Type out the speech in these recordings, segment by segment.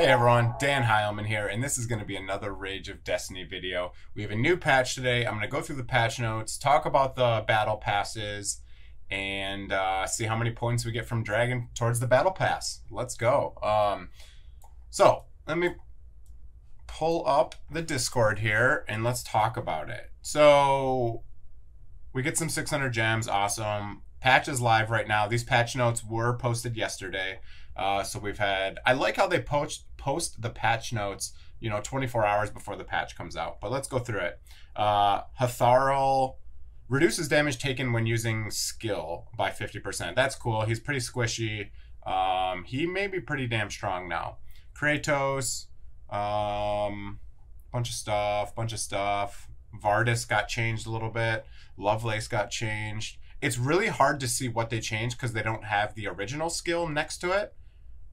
Hey everyone, Dan Heilman here, and this is going to be another Rage of Destiny video. We have a new patch today. I'm going to go through the patch notes, talk about the battle passes, and uh, see how many points we get from Dragon towards the battle pass. Let's go. Um, so, let me pull up the Discord here, and let's talk about it. So, we get some 600 gems, awesome. Patch is live right now. These patch notes were posted yesterday. Uh, so we've had. I like how they post post the patch notes. You know, 24 hours before the patch comes out. But let's go through it. Uh, Hatharl reduces damage taken when using skill by 50%. That's cool. He's pretty squishy. Um, he may be pretty damn strong now. Kratos, um, bunch of stuff, bunch of stuff. Vardis got changed a little bit. Lovelace got changed. It's really hard to see what they changed because they don't have the original skill next to it.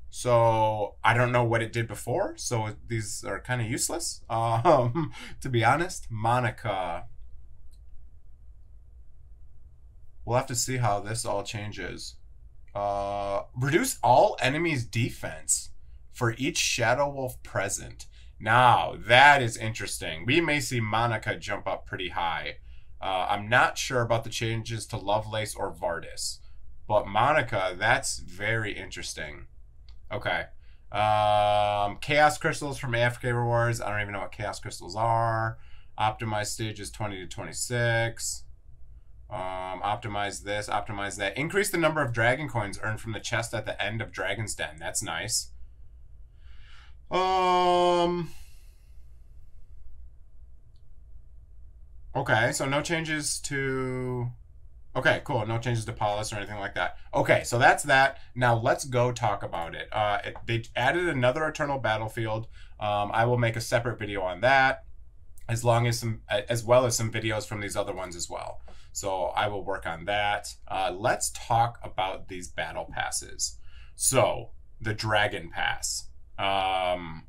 So I don't know what it did before. So these are kind of useless. Um, to be honest, Monica. We'll have to see how this all changes. Uh, reduce all enemies' defense for each Shadow Wolf present. Now that is interesting. We may see Monica jump up pretty high. Uh, I'm not sure about the changes to Lovelace or Vardis, but Monica, that's very interesting. Okay. Um, Chaos Crystals from AFK Rewards. I don't even know what Chaos Crystals are. Optimize stages 20 to 26. Um, optimize this, optimize that. Increase the number of dragon coins earned from the chest at the end of Dragon's Den. That's nice. Um. Okay, so no changes to Okay, cool. No changes to Paulus or anything like that. Okay, so that's that. Now let's go talk about it. Uh, it they added another Eternal Battlefield. Um, I will make a separate video on that, as long as some, as well as some videos from these other ones as well. So I will work on that. Uh, let's talk about these battle passes. So the Dragon Pass. Um,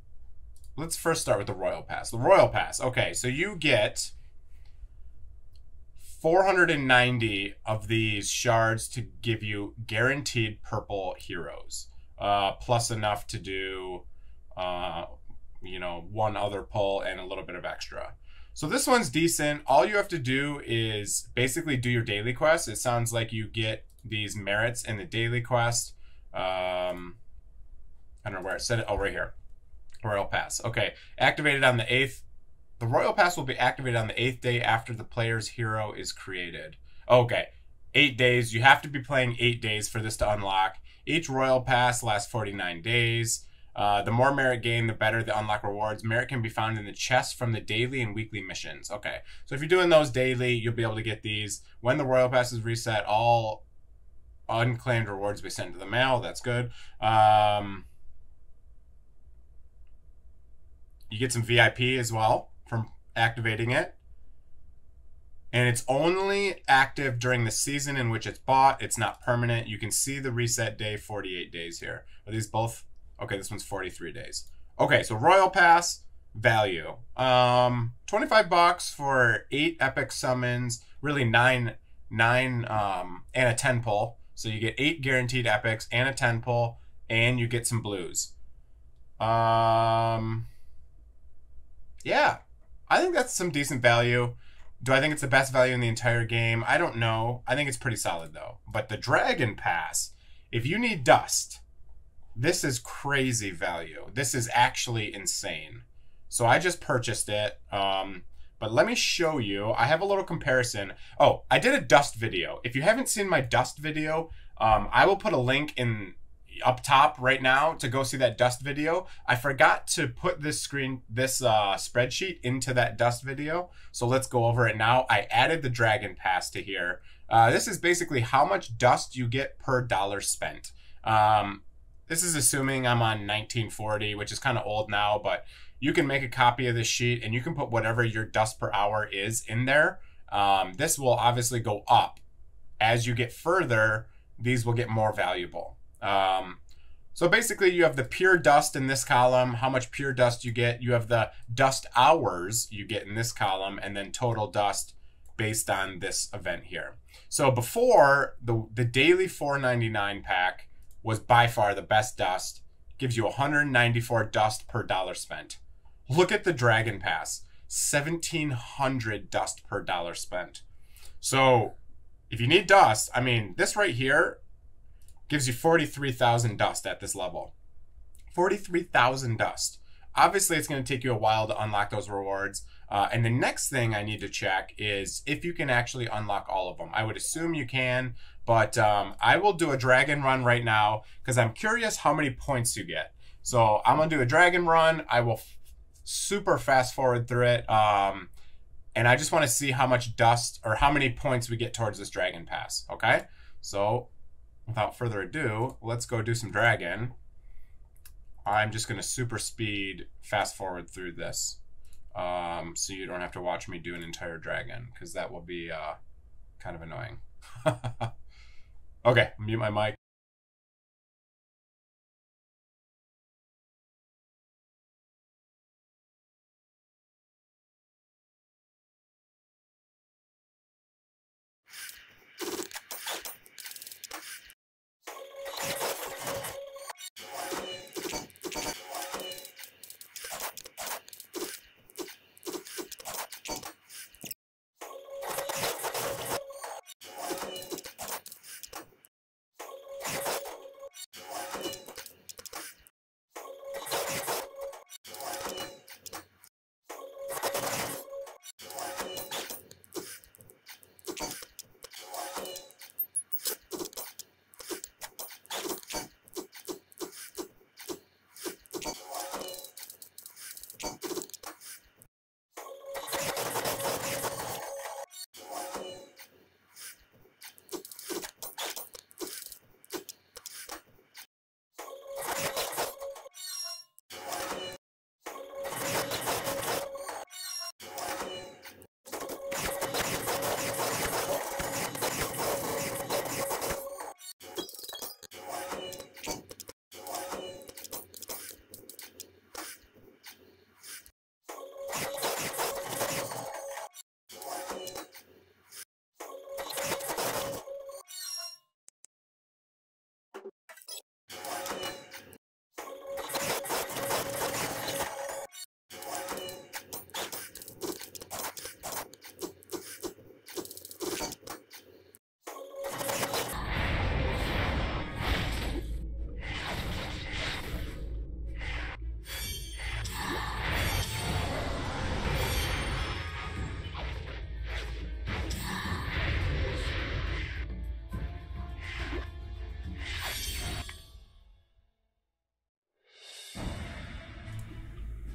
let's first start with the Royal Pass. The Royal Pass. Okay, so you get 490 of these shards to give you guaranteed purple heroes, uh, plus enough to do, uh, you know, one other pull and a little bit of extra. So this one's decent. All you have to do is basically do your daily quest. It sounds like you get these merits in the daily quest. Um, I don't know where it said it. Oh, right here. Royal Pass. Okay. Activated on the 8th the Royal Pass will be activated on the eighth day after the player's hero is created. Okay, eight days. You have to be playing eight days for this to unlock. Each Royal Pass lasts 49 days. Uh, the more merit gained, the better the unlock rewards. Merit can be found in the chest from the daily and weekly missions. Okay, so if you're doing those daily, you'll be able to get these. When the Royal Pass is reset, all unclaimed rewards will be sent to the mail. That's good. Um, you get some VIP as well from activating it. And it's only active during the season in which it's bought. It's not permanent. You can see the reset day 48 days here. Are these both? Okay, this one's 43 days. Okay, so Royal Pass value. Um 25 bucks for 8 epic summons, really 9 9 um and a 10 pull. So you get 8 guaranteed epics and a 10 pull and you get some blues. Um yeah, I think that's some decent value. Do I think it's the best value in the entire game? I don't know. I think it's pretty solid though. But the Dragon Pass, if you need dust, this is crazy value. This is actually insane. So I just purchased it. Um, but let me show you. I have a little comparison. Oh, I did a dust video. If you haven't seen my dust video, um, I will put a link in up top right now to go see that dust video. I forgot to put this screen, this uh, spreadsheet into that dust video. So let's go over it now. I added the Dragon Pass to here. Uh, this is basically how much dust you get per dollar spent. Um, this is assuming I'm on 1940, which is kind of old now, but you can make a copy of this sheet and you can put whatever your dust per hour is in there. Um, this will obviously go up. As you get further, these will get more valuable. Um, so basically, you have the pure dust in this column, how much pure dust you get. You have the dust hours you get in this column, and then total dust based on this event here. So before, the, the daily 499 pack was by far the best dust. gives you 194 dust per dollar spent. Look at the Dragon Pass 1700 dust per dollar spent. So if you need dust, I mean, this right here gives you 43,000 dust at this level. 43,000 dust. Obviously, it's going to take you a while to unlock those rewards. Uh, and the next thing I need to check is if you can actually unlock all of them. I would assume you can, but um, I will do a dragon run right now because I'm curious how many points you get. So I'm going to do a dragon run. I will super fast forward through it. Um, and I just want to see how much dust or how many points we get towards this dragon pass. Okay. So without further ado, let's go do some dragon. I'm just going to super speed fast forward through this. Um, so you don't have to watch me do an entire dragon because that will be uh, kind of annoying. okay, mute my mic.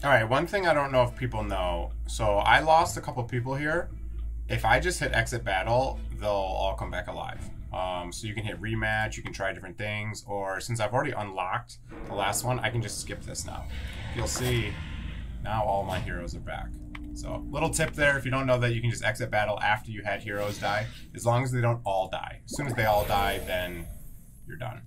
All right, one thing I don't know if people know. So I lost a couple people here. If I just hit exit battle, they'll all come back alive. Um, so you can hit rematch, you can try different things, or since I've already unlocked the last one, I can just skip this now. You'll see now all my heroes are back. So little tip there, if you don't know that, you can just exit battle after you had heroes die, as long as they don't all die. As soon as they all die, then you're done.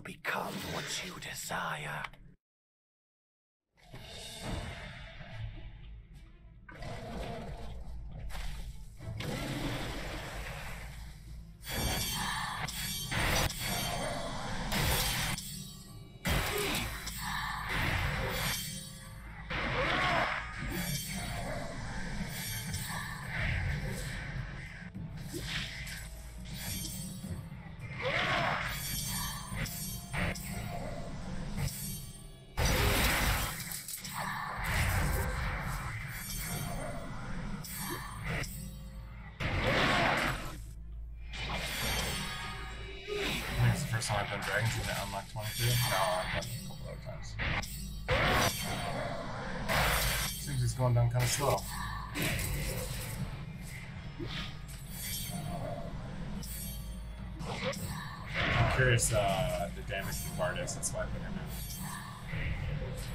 Become what you desire. Time I've done Dragon's Gonna unlock 22. No, I've done it a couple other times. Seems it's going down kind of slow. I'm curious uh, the damage the Bard is, that's why I put him in.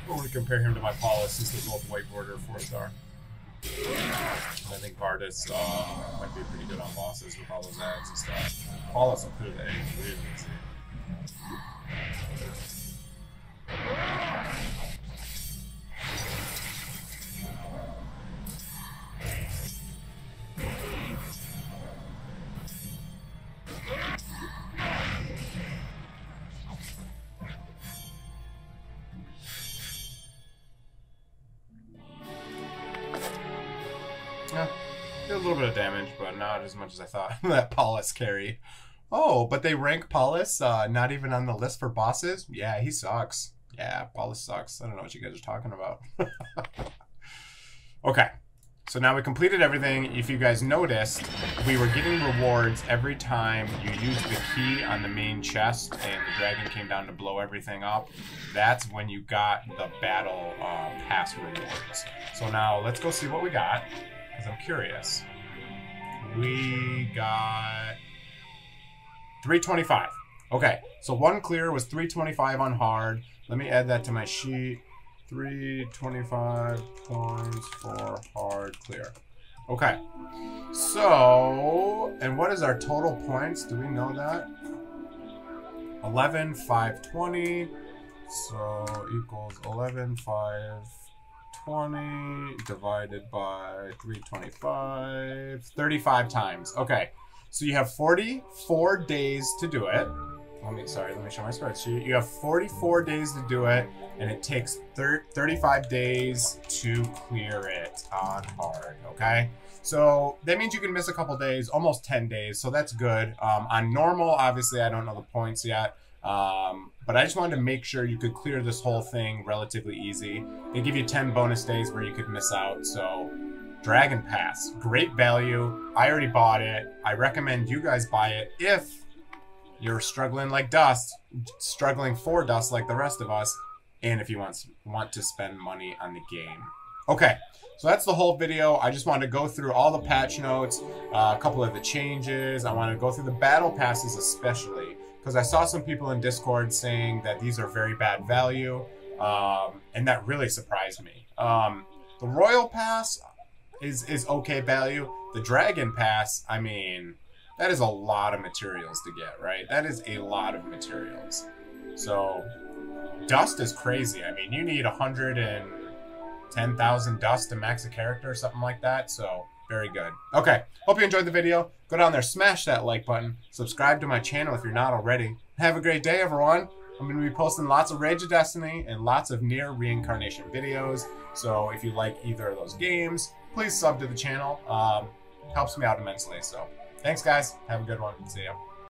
I want to compare him to my Paulus since they're both white border 4 star. I think Vardis uh, might be pretty good on bosses with all those ads and stuff. Paulus will clear the eggs really easy. Yeah, did a little bit of damage, but not as much as I thought. that Paulus carry. Oh, but they rank Paulus uh, not even on the list for bosses? Yeah, he sucks. Yeah, Paulus sucks. I don't know what you guys are talking about. okay, so now we completed everything. If you guys noticed, we were getting rewards every time you used the key on the main chest and the dragon came down to blow everything up. That's when you got the battle uh, pass rewards. So now let's go see what we got, because I'm curious. We got 325. Okay, so one clear was 325 on hard. Let me add that to my sheet. 325 points for hard clear. Okay. So, and what is our total points? Do we know that? 11, 520. So equals 11, 520 divided by 325. 35 times. Okay. So you have 44 days to do it. Let me, sorry, let me show my spreadsheet. You have 44 days to do it, and it takes thir 35 days to clear it on hard, okay? So that means you can miss a couple days, almost 10 days, so that's good. Um, on normal, obviously, I don't know the points yet, um, but I just wanted to make sure you could clear this whole thing relatively easy. They give you 10 bonus days where you could miss out, so Dragon Pass, great value. I already bought it. I recommend you guys buy it if you're struggling like dust, struggling for dust like the rest of us, and if you want want to spend money on the game. Okay, so that's the whole video. I just wanted to go through all the patch notes, uh, a couple of the changes. I want to go through the battle passes especially because I saw some people in Discord saying that these are very bad value, um, and that really surprised me. Um, the Royal Pass is is okay value. The Dragon Pass, I mean, that is a lot of materials to get, right? That is a lot of materials. So, dust is crazy. I mean, you need 110,000 dust to max a character or something like that. So, very good. Okay, hope you enjoyed the video. Go down there, smash that like button, subscribe to my channel if you're not already. Have a great day, everyone. I'm going to be posting lots of Rage of Destiny and lots of NieR Reincarnation videos. So if you like either of those games, please sub to the channel. Um, helps me out immensely. So Thanks, guys. Have a good one. See ya.